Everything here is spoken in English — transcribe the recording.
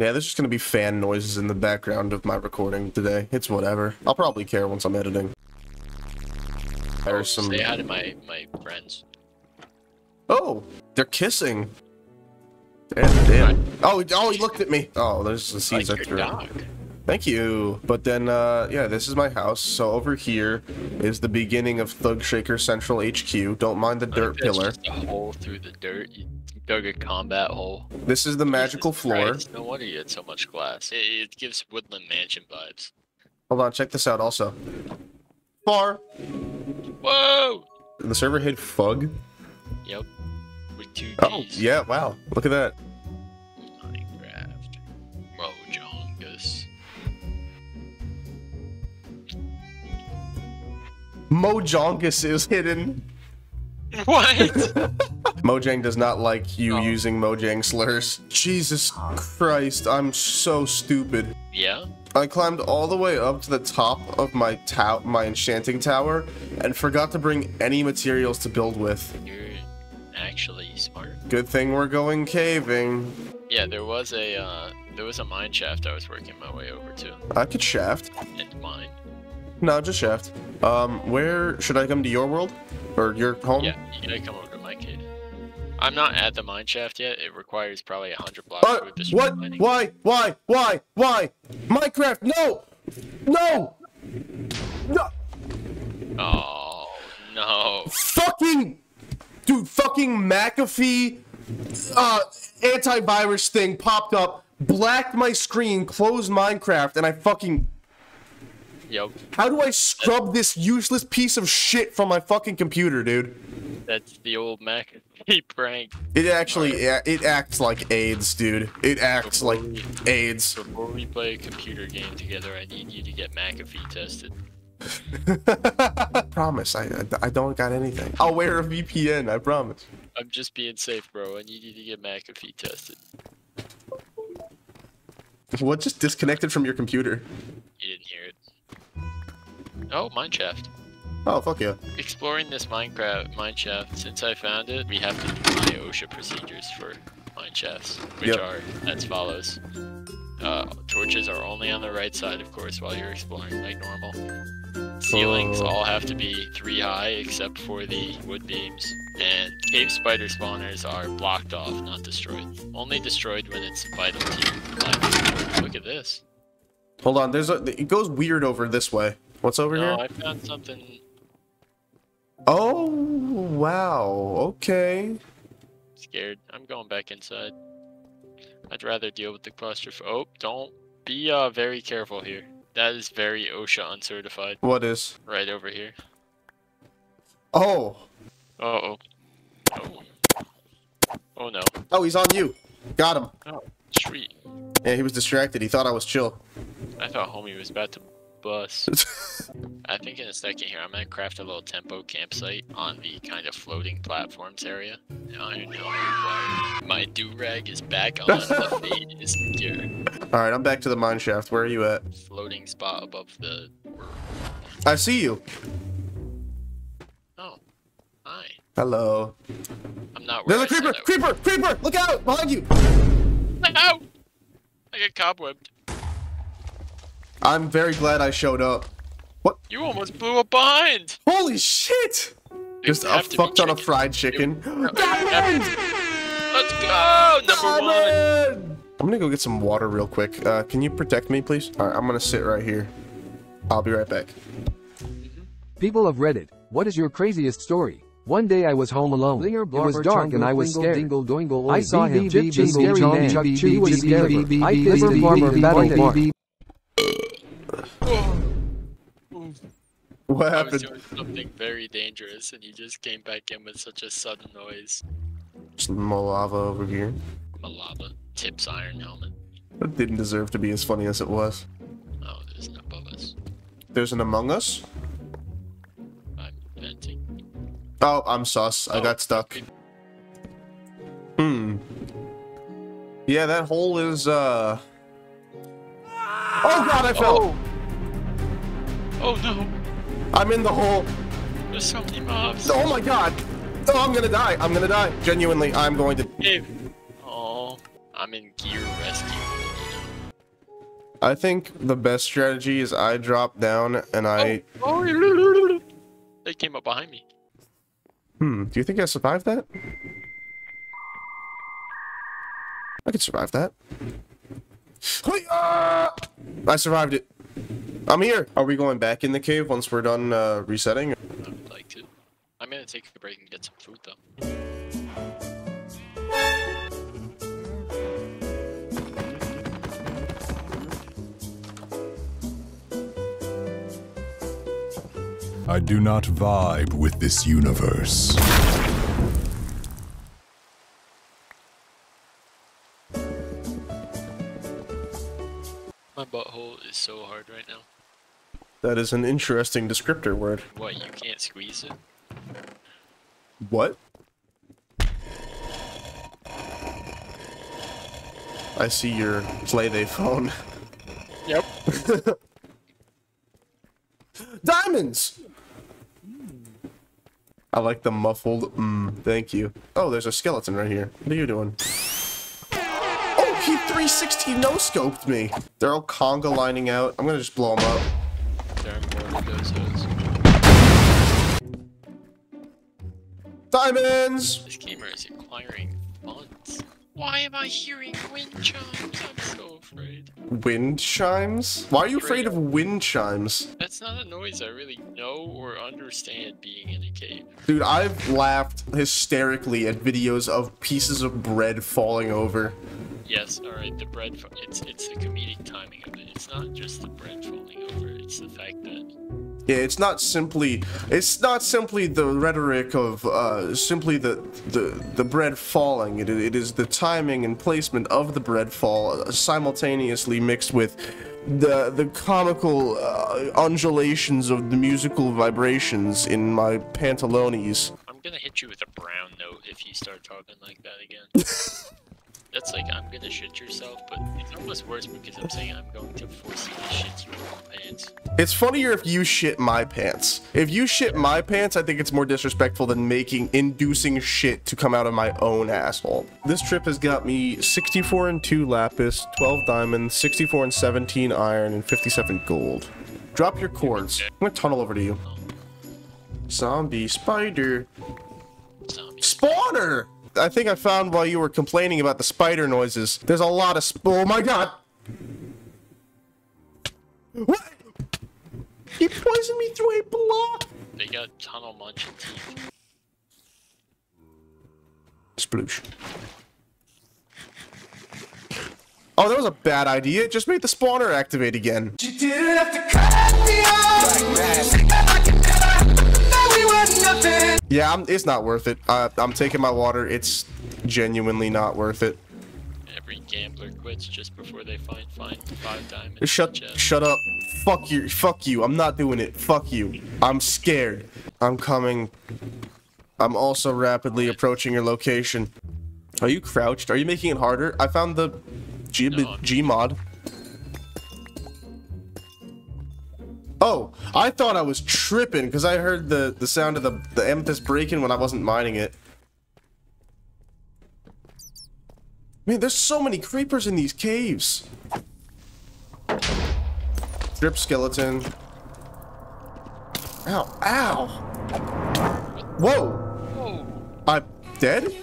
Yeah, there's just gonna be fan noises in the background of my recording today. It's whatever. I'll probably care once I'm editing. There's some. Say hi to my my friends. Oh, they're kissing. Damn, damn. Oh, oh, he looked at me. Oh, there's the Like seeds I your threw. dog. Thank you. But then, uh, yeah, this is my house. So over here is the beginning of Thug Shaker Central HQ. Don't mind the dirt pillar. A hole through the dirt. You dug a combat hole. This is the magical floor. Christ, No wonder you had so much glass. It, it gives Woodland Mansion vibes. Hold on, check this out also. Far. Whoa! The server hit Fug. Yep. With two Oh, yeah, wow. Look at that. Mojongus is hidden. What? Mojang does not like you Oh. using Mojang slurs. Jesus Christ, I'm so stupid. yeah? I climbed all the way up to the top of my tow my enchanting tower and forgot to bring any materials to build with. You're actually smart. Good thing we're going caving. Yeah, there was a uh, there was a mine shaft I was working my way over to, I could shaft. and mine. No, just shaft. Um, where should I come to your world? Or your home? Yeah, you gotta come over to my cave. I'm not at the mine shaft yet. It requires probably a hundred blocks this What? mining. Why? Why? Why? Why? Minecraft, no! No! No! Oh no! Fucking! Dude, fucking McAfee uh, antivirus thing popped up, blacked my screen, closed Minecraft, and I fucking. Yep, How do I scrub this useless piece of shit from my fucking computer, dude? that's the old McAfee prank. It actually, it acts like AIDS, dude. It acts like AIDS. Before we play a computer game together, I need you to get McAfee tested. promise, I, I I don't got anything. I'll wear a VPN, I promise. I'm just being safe, bro. I need you to get McAfee tested. What just disconnected from your computer? Oh, mine shaft. Oh, fuck yeah. Exploring this Minecraft mine shaft, since I found it, we have to do my OSHA procedures for mine shafts, which Yep. are as follows. Uh, torches are only on the right side, of course, while you're exploring like normal. Ceilings Oh. all have to be three high, except for the wood beams. And cave spider spawners are blocked off, not destroyed. Only destroyed when it's vital to your life. Look at this. Hold on, there's a. It goes weird over this way. What's over No, here? I found something Oh, wow. Okay. scared. I'm going back inside. I'd rather deal with the claustroph. Oh, don't be uh very careful here. That is very OSHA uncertified. What is? Right over here. Oh. Uh oh. Oh. Oh no. Oh, he's on you. Got him. Oh, sweet. Yeah, he was distracted. He thought I was chill. I thought homie was about to bust. I think in a second here, I'm gonna craft a little tempo campsite on the kind of floating platforms area. I know why. My do rag is back on. the fade is secure. All right, I'm back to the mine shaft. Where are you at? Floating spot above the. I see you. Oh, hi. Hello. I'm not. There's a creeper! Creeper! Creeper! Look out! Behind you! Ow! I got cobwebbed. I'm very glad I showed up. What? You almost blew up behind. Holy shit! Just You a have to be fuck ton of fried chicken. You- Diamond! Let's go! Number one. I'm gonna go get some water real quick. Uh, can you protect me, please? All right, I'm gonna sit right here. I'll be right back. People of Reddit, what is your craziest story? One day I was home alone. It was dark and I was scared. I saw him. Chip Chip scary man. Chuck Chew was scary. I Clipper Farmer Battle Mark. What I was happened? doing something very dangerous, and you just came back in with such a sudden noise. Some more lava over here. Malava. Tips iron helmet. That didn't deserve to be as funny as it was. Oh, there's an above us. There's an Among Us. I'm venting. Oh, I'm sus. I Oh, got stuck. Hmm. Yeah, that hole is, uh... Oh god, I fell! Oh no! I'm in the hole! There's so many mobs. Oh my god! Oh, I'm gonna die! I'm gonna die! Genuinely, I'm going to... Dave. Oh, I'm in gear rescue. I think the best strategy is I drop down and I. Oh, oh, they came up behind me. Hmm. Do you think I survived that? I could survive that. I survived it. I'm here. Are we going back in the cave once we're done uh, resetting? I would like to. I'm gonna take a break and get some food though. I do not vibe with this universe. My butthole is so hard right now. That is an interesting descriptor word. What, you can't squeeze it? What? I see your play Playday phone. Yep. Diamonds! I like the muffled mm, thank you. Oh, there's a skeleton right here. What are you doing? He 360 no-scoped me. They're all conga lining out. I'm gonna just blow them up. There are more Gozos. Diamonds! This gamer is acquiring funds. Why am I hearing wind chimes? I'm so afraid. Wind chimes? Why are you afraid of wind chimes? That's not a noise I really know or understand being in a cave. Dude, I've laughed hysterically at videos of pieces of bread falling over. Yes, alright, the bread, it's, it's the comedic timing of it. It's not just the bread falling over, it's the fact that Yeah, it's not simply it's not simply the rhetoric of uh, simply the, the the bread falling. It, it is the timing and placement of the bread fall uh, simultaneously mixed with the the comical uh, undulations of the musical vibrations in my pantalones. I'm gonna hit you with a brown note if you start talking like that again. That's like I'm gonna shit yourself, but it's almost worse because I'm saying I'm going to force you to shit your pants. It's funnier if you shit my pants. If you shit my pants, I think it's more disrespectful than making inducing shit to come out of my own asshole. This trip has got me 64 and 2 lapis, 12 diamonds, 64 and 17 iron, and 57 gold. Drop your cords. I'm gonna tunnel over to you. Oh. Zombie spider. Zombie. Spawner! I think I found while you were complaining about the spider noises. There's a lot of sp- Oh my god! What? He poisoned me through a block! They got tunnel munching teeth. Sploosh. Oh, that was a bad idea. It just made the spawner activate again. Yeah, I'm, it's not worth it. Uh, I'm taking my water. It's genuinely not worth it. Every gambler quits just before they find find five diamonds. Shut, shut up. Fuck you. Fuck you. I'm not doing it. Fuck you. I'm scared. I'm coming. I'm also rapidly approaching your location. Are you crouched? Are you making it harder? I found the G, No, G mod. Oh, I thought I was tripping because I heard the, the sound of the, the amethyst breaking when I wasn't mining it. Man, there's so many creepers in these caves. Drip skeleton. Ow, ow. Whoa. Whoa! I'm dead?